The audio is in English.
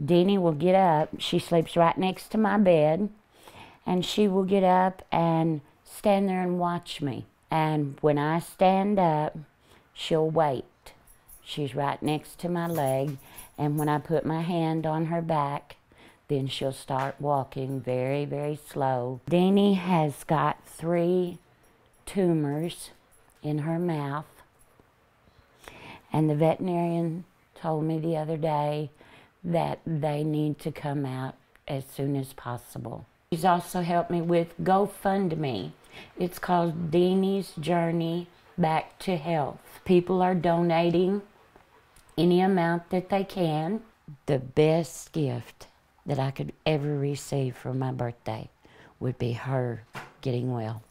Dini will get up. She sleeps right next to my bed. And she will get up and stand there and watch me. And when I stand up, she'll wait. She's right next to my leg. And when I put my hand on her back, then she'll start walking very, very slow. Dini has got three tumors in her mouth. And the veterinarian told me the other day that they need to come out as soon as possible. He's also helped me with GoFundMe. It's called Dini's Journey Back to Health. People are donating any amount that they can. The best gift that I could ever receive for my birthday would be her getting well.